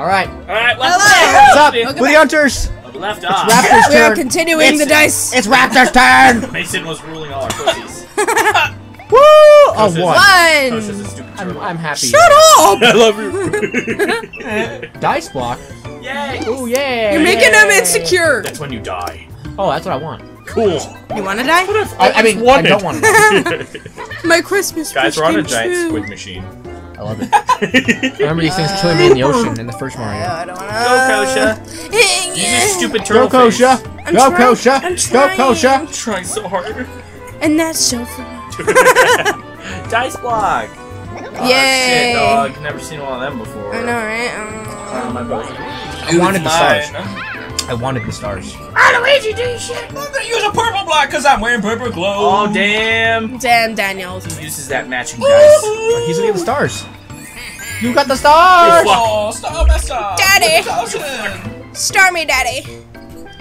All right. All right, let's Hello. What's up, play. Booty Hunters? Left off. Raptors We are turn. continuing the dice. It's Raptors turn. Mason was ruling all our pussies. Woo! Oh, Toast is- one. One. I'm. I'm happy. Shut up! I love you. Dice block. Yay! Oh yeah. You're making them insecure. That's when you die. Oh, that's what I want. Cool. You wanna die? I, I mean, I don't want to. My Christmas Guys, we're on a giant true. squid machine. I love it. I remember these things killing me in the ocean in the first Mario. I don't wanna. Go, Kosha. Use your Kosha. stupid Go turtle face. Kosha! I'm Go trying- Kosha! I'm Go. Kosha! I'm trying so hard. And that's so fun. Dice block. Oh, Yay. Shit, dog. Never seen one of them before. I know, right? Uh, Um, my boy. I wanted the stars. I wanted the stars. Luigi, do you shit. I'm gonna use a purple block because I'm wearing purple clothes. Oh, damn. Damn, Daniels. He uses that matching dice. Oh, he's gonna get the stars. You got the stars! Oh, stop, mess up. Daddy. Star me, Daddy.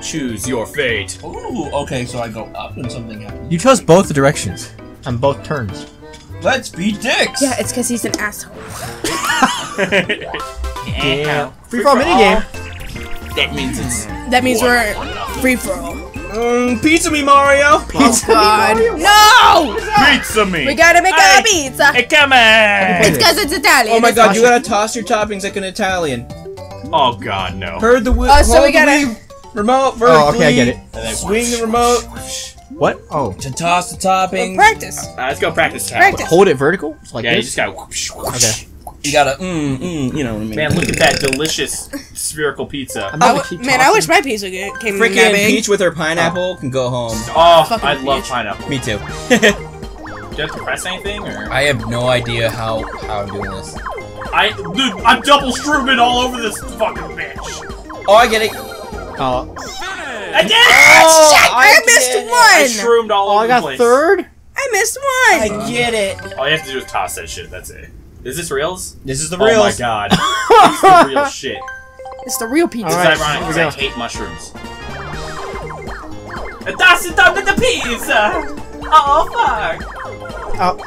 Choose your fate. Ooh, okay, so I go up and something happens. You chose both the directions. On both turns. Let's be dicks. Yeah, it's because he's an asshole. Yeah. Free for all minigame. That means it's. That means we're free for all. Mm, pizza me, Mario. Oh God! No! Pizza me! We gotta make Hey. a pizza. Hey, come on! It's because it's Italian. Oh my It's god, not- you gotta toss your toppings like an Italian. Oh, God, no. Heard the wheel. Oh, so we gotta- remote vertically. Oh, okay, I get it. Swing the remote What? Oh. to toss the toppings. practice. Uh, let's go practice time. Practice. Hold it vertical? It's like Yeah, you this? just gotta. whoosh, whoosh. Okay. You gotta, mm, mm, you know what I mean. Man, look at that delicious spherical pizza. I'm gonna w- keep man, I tossing. wish my pizza g- came in that Freaking big. Peach with her pineapple can go home. Oh, Fucking I love bitch. pineapple. Me too. Do you have to press anything, or? I have no idea how how I'm doing this. I, dude, I'm double strooming all over this fucking bitch. Oh, I get it. Oh, I did it! Oh, Shit, I, I missed did it. I one. shroomed all oh over I the got place. third? I missed one. I get it. All you have to do is toss that shit. That's it. Is this reals? This is the real. Oh my god. it's the real shit. It's the real pizza. It's All right, ironic because I hate mushrooms. That's it under the pizza! Oh, fuck! Oh,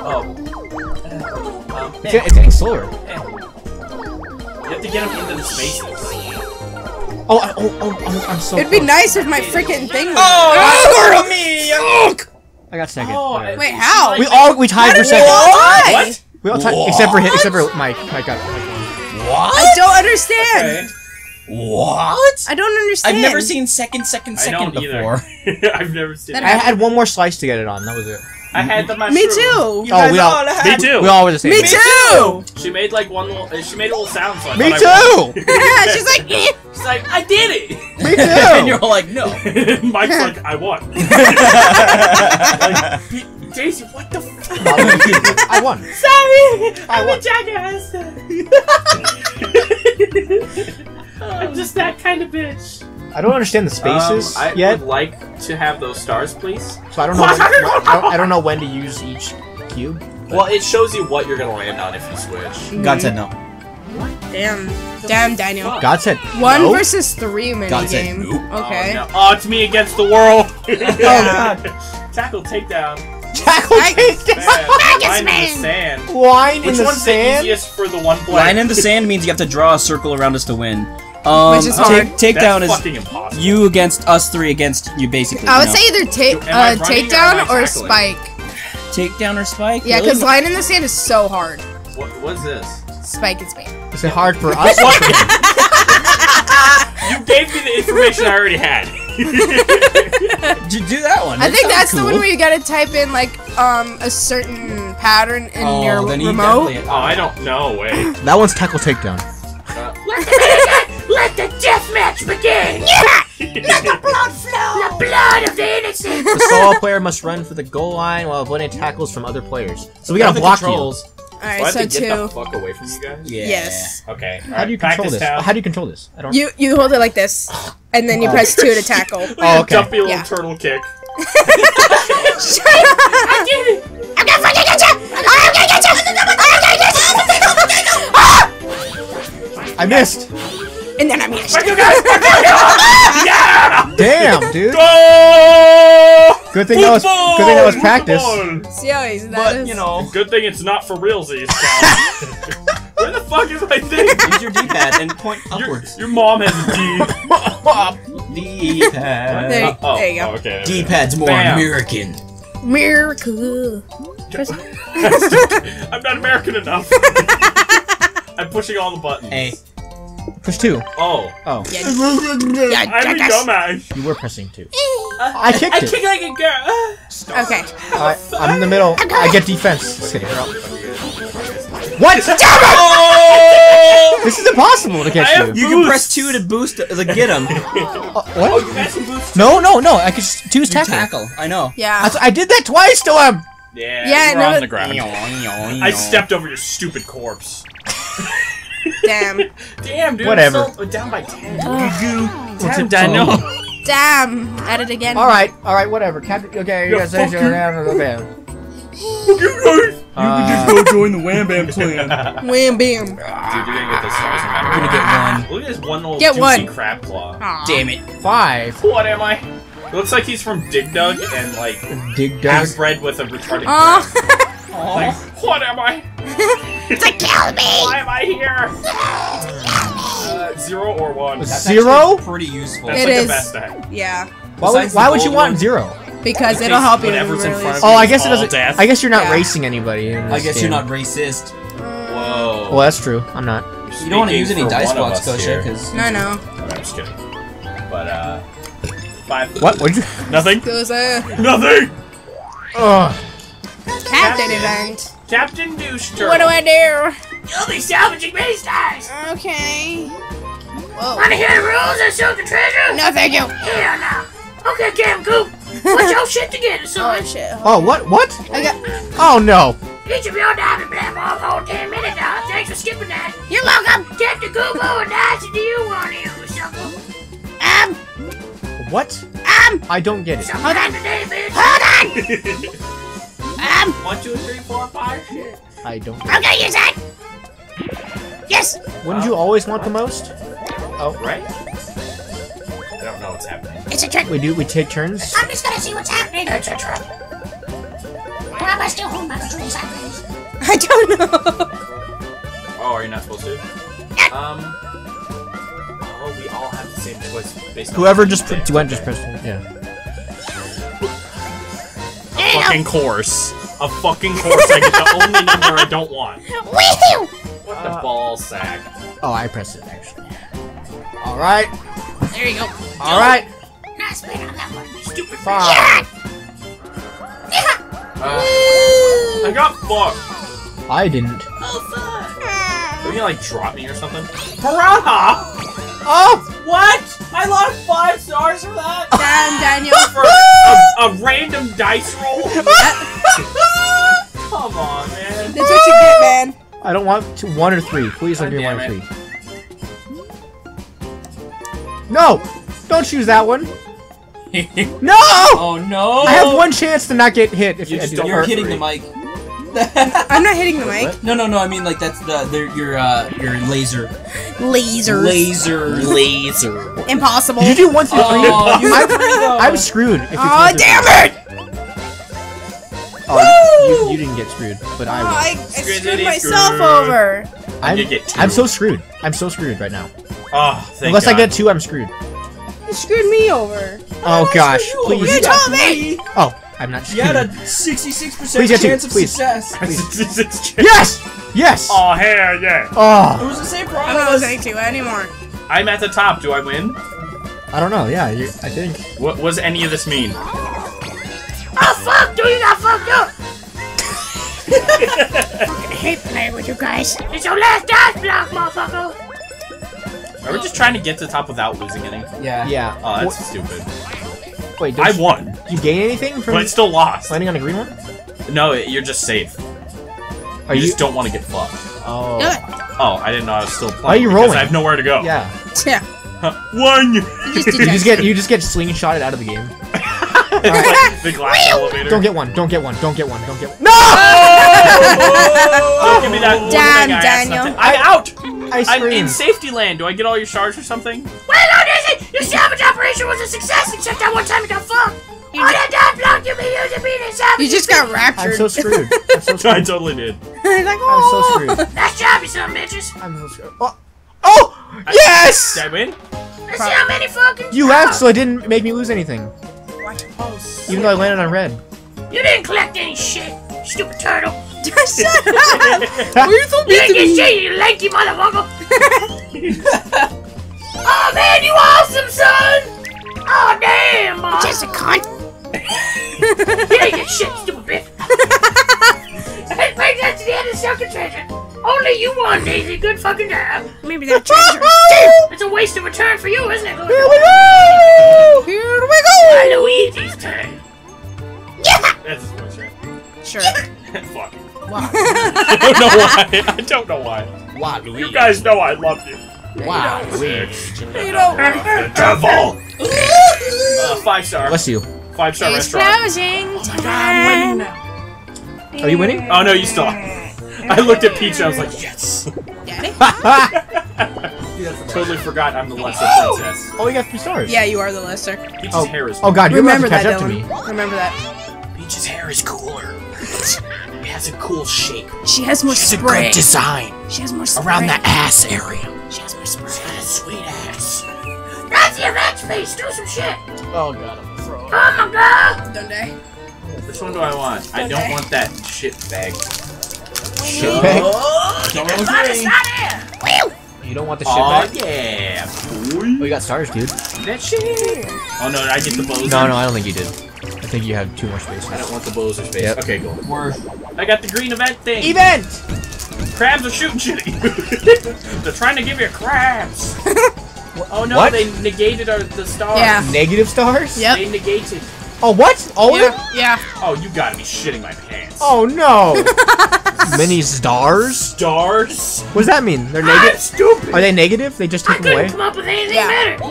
Oh. Um, it's, get- it's getting slower. You have to get them into the spaces. Oh, I- oh, oh, oh, I'm so It'd be close. nice if my freaking thing was. Oh, oh me! I got second. Oh, Whatever. Wait, how? we all we tied for How did we second. all? What? We all tied except for him, except for Mike. Mike got. Mike. What? I don't understand. What? I don't understand. I've never seen second, second, I second don't before. I've never seen That it. I had one more slice to get it on. That was it. I had the mushroom. Me too. You Oh, guys we all- had- Me too. We all were the same. Me age. too. She made like one little. She made a little sound. So I Me thought I too. won. She's like, eh. She's like, I did it. Me too. and you're all like, no. Mike's like, I won. like, "P- Daisy, what the fuck? I won. Sorry, I I'm won. a jackass. I'm just that kind of bitch. I don't understand the spaces Um, I yet, would like to have those stars, please. so I don't know. When, I, don't, I don't know when to use each cube. Well, it shows you what you're gonna land on if you switch. God said no. What? Damn. Damn, Daniel. Fuck. God said One no. versus three mini God said game. nope. Okay. Oh, no. oh, it's me against the world. oh God. Tackle takedown. Tackle I- takedown. Man, line in the sand. Line Which in the one's the sand. easiest for the one player? Line in the sand means you have to draw a circle around us to win. Um, Which is take, hard. takedown That's is impossible. you against us three against you, basically. I would you say either take Am I uh, running or am I takedown or tackling? spike. know? takedown or spike. Yeah, Really? because line in the sand is so hard. What was this? Spike and spike. Is it hard for us? You gave me the information I already had. Did you do that one? I think sounds that's the one where you gotta type in like um a certain pattern in oh, your then he remote. definitely- oh, I don't know. Wait. that one's tackle takedown. Let the death match begin. Yeah! Let the blood flow. The blood of the innocent. The solo player must run for the goal line while avoiding tackles from other players. So we gotta the block controls? All Do I have so to get the two. fuck away from you guys? Yeah. Yes. Okay. you. How do you control this? How do you control this? I don't. You you hold it like this, and then you Oh. press two to tackle. Oh, okay. Jumpy little Yeah. turtle kick. Shut up! I did it! I'm gonna fucking get you! I'm gonna get you! I'm gonna get you! I missed. And then I'm gonna Fuck you guys! Fuck you guys! Yeah! Damn, dude. Go! Good thing that was. Good thing that was practice. Football! See how easy that But is? you know, Good thing it's not for realsies. Cal. Where the fuck is my thing? Use your D-pad and point Your, upwards. your mom has a D. D-pad. There, oh, there you oh, go. okay. there. D-pad's more Bam. American. Miracle. I'm not American enough. I'm pushing all the buttons. A. Push two. Oh. Oh, Yeah, yeah, I'm a jackass. dumbass. you were pressing two. I kicked I it. kick like a girl. Okay. I, I'm in the middle. I get defense. Just kidding. What? Oh! This is impossible to catch you. You can press two to boost, uh, like, get him. Uh, Oh, what? you got some boost. No, no, no. I could just choose You tackle. tackle. I know. Yeah. That's- I did that twice to him. Yeah, Yeah, you're no, on the ground. I I stepped over your stupid corpse. Damn. Damn, dude. Whatever. So, down by 10. What's Damn, it- Daniel. Damn. At it again. All right, all right, whatever. Captain. Okay, you Yeah, guys say fuck you're you. okay. you Uh, go join the Wham Bam clan. Wham bam. Dude, you're gonna get this stars no matter I'm gonna get one. Look at this one little Get juicy one. crab claw. Aw. Damn it. five. What am I? It looks like he's from Dig Dug and like Dig dug. half-bred with a retarded Aw. crab. Like, what am I? It's like kill me! Why am I here? Uh, zero or one. That's Zero? Pretty useful. It like is. the best thing. yeah. Why would, why would you want one. zero? Because it'll help you. whatever's in really front of Oh, I guess it doesn't. death. I guess you're not Yeah. racing anybody. In I guess game. you're not racist. Whoa. Well, that's true. I'm not. You don't want to use any dice one of blocks, us Kosha, because No, no. No, I'm just kidding. But uh, five. What? What'd you? Nothing. Goes a Nothing. Ugh. captain Captain. event. Captain Douche Turtle. What do I do? You'll be salvaging many stars! Okay. Whoa. Wanna hear the rules of the Treasure? No, thank you. Hell no! Okay, Cam Coop, put your shit together, Oh son! shit. Oh, what? What? I got. Oh no. Each of your diamond plan for a whole 10 minutes now. Thanks for skipping that. You're welcome! Captain Koopa and Daisy, do you want to use something? Um, What? um, I don't get it. sometime today, bitch. Hold on! um, One, two, three, four, five. Shit. I don't. Get okay, use that! Yes! Wouldn't you always want the most? Oh, Right. I don't know what's happening. It's a trick. we do. We take turns. I'm just gonna see what's happening. It's a trick. Why am I still holding my controls sideways? I don't know. Oh, are you not supposed to? Um. Oh, we all have the same choice based Whoever what just you went just press. Yeah. There fucking course. A fucking course. I get the only number I don't want. go. Woo! What the ball sack? Oh, I pressed it actually. All right. There you go. All right. Nice man on that one. you Stupid Five. Yeah! Uh, I got fucked. I didn't. Oh, fuck. Are you gonna like drop me or something? Piranha! Oh. What? I lost five stars for that? Damn, Daniel. For a, a random dice roll? Come on, man. That's what you get, man. I don't want to one or three. Please let God me one or three. No! Don't choose that one. No! Oh no! I have one chance to not get hit if You you, I just do don't that. You're hitting three. the mic. I'm not hitting the mic. no, no, no. I mean, like that's the their, your uh your laser. Lasers. Laser. Laser. Impossible. Did you do one through three? Oh, you I'm. I'm screwed. If it's Oh, one damn three. it! Oh, you, you, you didn't get screwed, but Oh, I I. I Screwed screwed myself screwed. over. I'm, You get two. I'm so screwed. I'm so screwed right now. Oh, thank Unless I get two, I'm screwed. You screwed me over. Oh gosh, you please. You told me. Oh, I'm not sure. You had a 66% Please get two, chance of please. success. Yes! Yes! Oh, hell yeah. Oh. It was the same problem. I'm problem. not listening to it anymore. I'm at the top. Do I win? I don't know. Yeah, you, I think. What was any of this mean? Oh, fuck, dude, you got fucked up. I hate playing with you guys. It's your last dice block, motherfucker. Are we just trying to get to the top without losing any? Yeah. Yeah. Oh, that's Wha- stupid. Wait, I did won, you gain anything from but I still lost. landing on a green one? No, you're just safe. Are you you? just don't want to get fucked. Oh. Oh, I didn't know I was still playing. Why are you because rolling? I have nowhere to go. Yeah. Yeah. One. You just did You just get you just get slingshotted out of the game. Like the glass elevator. Don't get one. Don't get one. Don't get one. Don't get one. No! Don't give me that Damn, Daniel. I'm out. I I'm in safety land. Do I get all your shards or something? Well, no, Daisy, your salvage operation was a success, except that one time you got fucked. All that time long you been using me to zombie. You just got raptured. I'm so screwed. I'm so I totally did. He's like, I'm so oh. screwed. Nice job, you some bitches. I'm so screwed. Oh! Oh! Yes! Did I win? Let's see how many fucking. You left, so it didn't make me lose anything. Oh, Even though I landed on red. You didn't collect any shit, stupid turtle. Shut up. Why you so You mean didn't to get me? shit, you lanky motherfucker. Oh man, you awesome, son. Oh damn, boy. Just a cunt. You didn't get shit, stupid bitch. that brings us to the end of Sunken Treasure. Only you won, Daisy. Good fucking job. Maybe that treasure is deep. It's a waste of a turn for you, isn't it? Here we go! Here we go. Luigi's turn. Yeah! That's his voice, right? Sure. Fuck. Why? I don't know why. I don't know why. Wow, You guys know I love you. Wow. You know. The devil. Uh, five star. Bless you. Five star restaurant. Exploding time. Are you winning? Oh no, you still. I looked at Peach and I was like, yes. Daddy? Totally forgot I'm the lesser princess. Oh, you got three stars. Yeah, you are the lesser. Peach's Oh, hair is. oh God, you're about Remember to catch that, up to me. Remember that. Peach's hair is cooler. It has a cool shape. She has more It's a spray. good design She has more spray. around the ass area. She has more spray. She's Got a sweet ass. That's your match face. Do some shit. Oh God, I'm throwing. Oh my god. Don't? Which one do I want? I don't want that shit bag. Shit bag? Everybody's not here. You don't want the shit Oh bag? yeah, Oh, boy. you got stars, dude. That shit. Oh no, I get the Bowser. No, no, I don't think you did. I think you have two more spaces. I don't want the Bowser space. Yep. Okay, go. I got the green event thing. Event! Crabs are shooting shit at you. They're trying to give you crabs. oh no, What? they negated our, the stars. Yeah. Negative stars? Yep. They negated. Oh, what? All of them? Yeah. Yeah. Oh, you gotta be shitting my pants. Oh no! Many stars? Stars? What does that mean? They're negative? stupid. Are they negative? They just I take them away? couldn't come up with anything Yeah. better.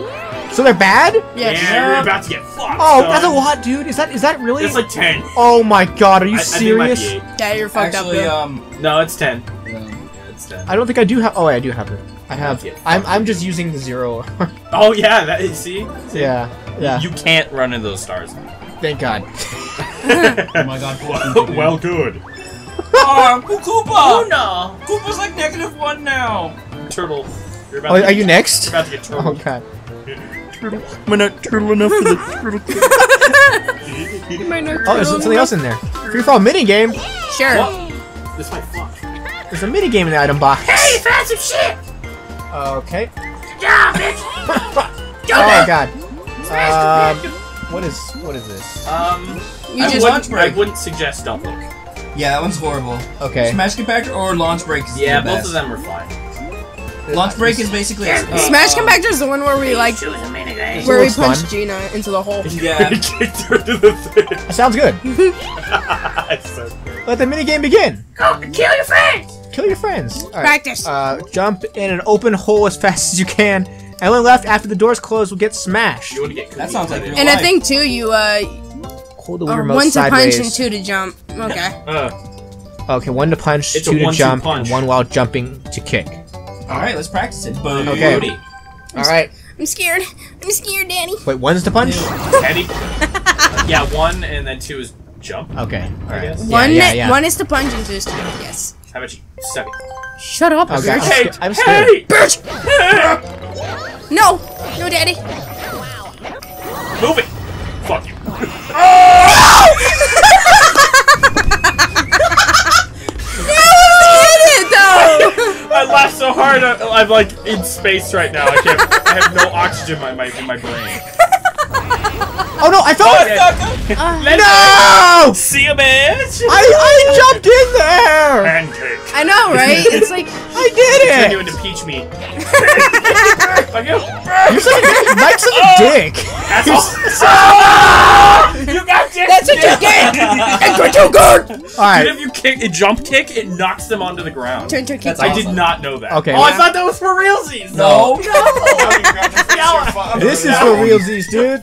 So they're bad? Yes. Yeah, you're about to get fucked. Oh, son. that's a lot, dude. Is that is that really? It's like 10. Oh my god, are you I, I think it might be serious? eight. Yeah, you're fucked Actually, up. um, No, it's 10. um, It's 10. I don't think I do have. Oh, wait, I do have it. I have. I'm I'm just using the zero. Oh yeah, that is, see? See? yeah, yeah. You can't run into those stars. Thank God. oh my god, well, well, good. Oh, Koopa! No! Koopa's like negative one now! Turtle. You're about Oh, to are get, you next? You're about to get turtle. Oh God. I'm not turtle enough for the turtle. turtle Oh, there's something else in there. Free fall mini game. Sure. What? This might fuck. There's a mini game in the item box. Hey, you found some shit. Okay. Good job, bitch. Oh my God. Um, what is what is this? Um, You I, just wouldn't. I wouldn't suggest Dump Look. Yeah, that one's horrible. Okay. Smash Compactor or Launch Break is Yeah, the both of them are fine. Launch Break is basically a, uh, Smash uh, Compactor is the one where we like Choose a minigame. It where we looks punch fun. Gina into the hole. Yeah. Kicked her to the thing. That sounds good. So good. Let the mini game begin. Go kill your friends. Kill your friends. All right. Practice. Uh, jump in an open hole as fast as you can. Anyone left after the doors close will get smashed. You want to get That sounds like real and I life. think too, you uh, Hold the uh remote one to sideways. punch and two to jump. Okay. Uh, Okay, one to punch, It's two to one-two jump, punch. and one while jumping to kick. Alright, let's practice it. Boom. Okay. All right. I'm scared. I'm scared, Danny. Wait, one's to punch. Teddy. yeah, one and then two is jump. Okay. All right. guess. Yeah, one, yeah, yeah. one is to punch and two is to yes. How about you suck it? Shut up, Okay, I'm, bitch. sca- I'm scared. Bitch. No, no, Daddy. Move it! Fuck you. It though. I laughed so hard, I, I'm like in space right now. I can't. I have no oxygen in my, my, in my brain. Oh no, I fell. Oh, Let's no! See you, bitch! I I jumped in there. Pancake. I know, right? It's like I did Turn you it. into peach meat. Fuck you. You're such a, Mike's such a oh! dick. Asshole. you got dick. that's what you get. That's what you got. All Dude, right. if you kick a jump kick, it knocks them onto the ground. Turn to kick. That's I awesome. did not know that. Okay. Oh, I thought that was for realsies. No. This is for realsies, dude.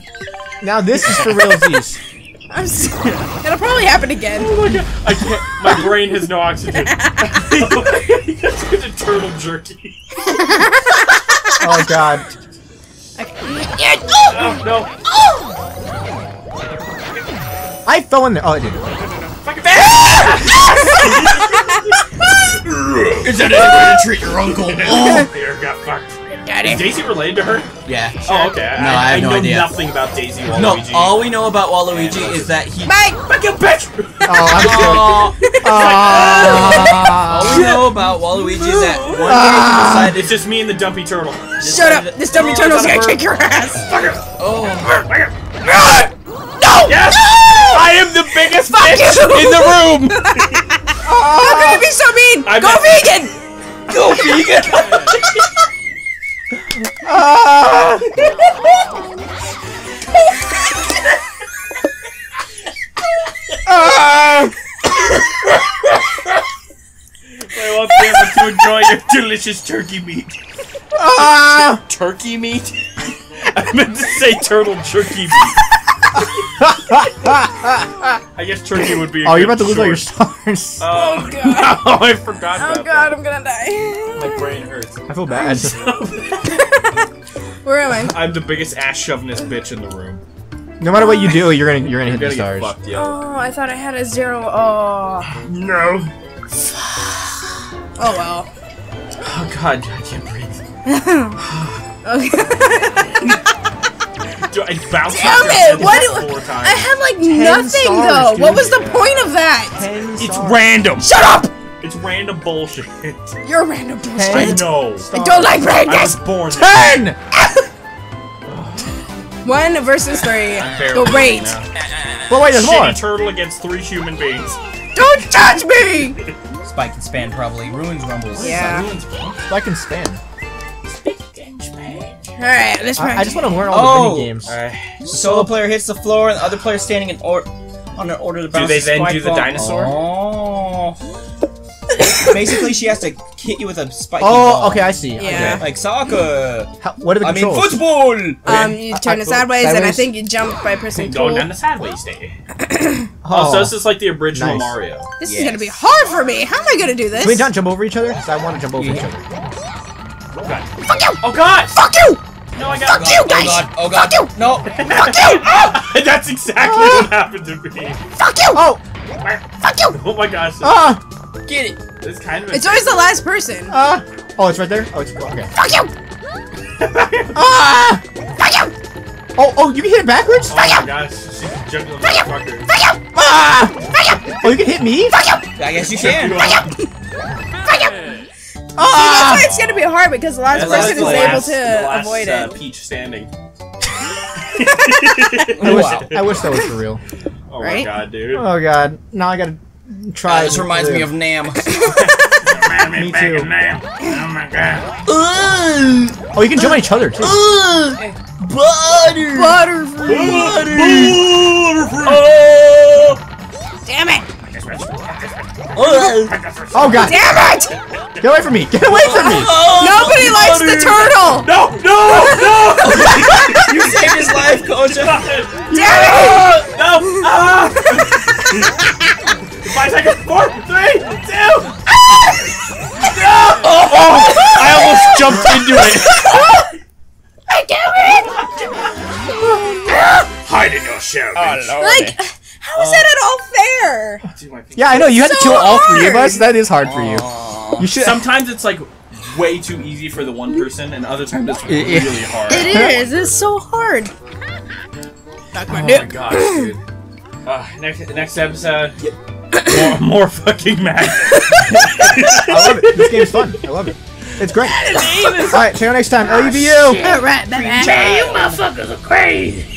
Now this is for realsies. I'm s- It'll probably happen again. Oh my god. I can't. My brain has no oxygen. It's a turtle jerky. Oh god. Okay. Yeah. Oh no. I fell in there. Oh, I didn't. Is that any way to treat your uncle? Oh. Here, got fucked. Daddy. Is Daisy related to her? Yeah. Oh, okay. No, I have no know idea. nothing about Daisy No, all we know about Waluigi is that he. Bye. Fuck you, bitch! Oh, I'm scared. Aw. Ah. all we know about Waluigi is that one day he Ah. decided. It's just me and the dumpy turtle. Shut up. This dumpy Oh, turtle's gonna kick your ass. Fuck you! Oh. Fuck you! No. Yes! I am the biggest Fuck bitch you. in the room! How can you be so mean? I'm Go vegan. Go vegan! Ah. Ah. I want them to enjoy your delicious turkey meat. Ah. Turkey meat? I meant to say turtle jerky meat. I guess turkey would be. A Oh, you're about to lose all your short. stars. Oh, God. oh, I forgot Oh about god, I'm gonna die. My brain hurts. I feel bad. Where am I? I'm the biggest ass chauvinist bitch in the room. No matter what you do, you're gonna you're gonna You're hit the gonna get stars. fucked, yo. Oh, I thought I had a zero. Oh. No. Oh well. Oh god, I can't breathe. Okay. Do I bounce Damn off it! What do- four times? I had like nothing stars, though. dude. What was the point of that? It's random. Shut up! It's random bullshit. You're a random I bullshit. know. I don't like I was born. Ten. One versus three. I'm barely Great. now. Well, wait, there's more. Turtle against three human beings. Don't touch me! Spike and span probably ruins rumbles. Yeah. I can span. Alright, let's I, I just want to learn all Oh. the mini games. Alright. The solo player hits the floor, and the other player standing in or on an order to bounce. Do they then do the ball. dinosaur? Oh. Basically, she has to hit you with a spiky Oh, ball. okay, I see. Yeah. Like soccer. How, what are the I mean controls? football. Um, you turn I- it sideways, and I think you jump by pressing Going pull. down the sideways there. oh, Oh, so this is like the original Nice. Mario. This is gonna be hard for me. How am I gonna do this? Can we not jump over each other? 'Cause I want to jump over each other. Oh god. Fuck you! Oh god! Fuck you! No, I got Fuck you guys! Oh god. Oh god. Fuck you! No. Fuck you! That's exactly what happened to me. Fuck you! Oh! Fuck you! Oh my gosh. Ah! Get it. It's kind of. It's always the last person. Ah! Oh, it's right there? Oh, it's okay. Fuck you! Ah! Fuck you! Oh, oh, you can hit it backwards? Oh my gosh. She's a juggling motherfucker. Fuck you! Ah! Oh, you can hit me? Fuck you! I guess you can. Fuck you! Fuck you! That's Ah! why it's gonna be hard because the last That's person is the able to the last, avoid uh, it. Peach standing. I wish, Wow. I wish that was for real. Oh my god, dude. Oh god. Now I gotta try. Uh, this to reminds me live. of Nam. Me too. Oh my god. Oh, you can jump on each other too. Butter. Butterfree! Oh! Damn it! Oh god. Damn it! Get away from me! Get away from me! Nobody likes the turtle! No! No! No! You saved his life, Koja. Damn it! No! Ah! Five seconds. Four, three, two. No! Oh, I almost jumped into it. I damn Hide in your shell. bitch. Like, how is that at all fair? Dude, Yeah, I know. You had to kill all three of us. That is hard for you. You should. Sometimes it's like way too easy for the one person, and other times it's Yeah. really hard. It is. It's so hard. Oh my dick. gosh, dude. Uh, next next episode, more, more fucking mad. I love it. This game's fun. I love it. It's great. All right, see you next time. Oh, LUVU. All right, bye bye. Man, you motherfuckers are crazy.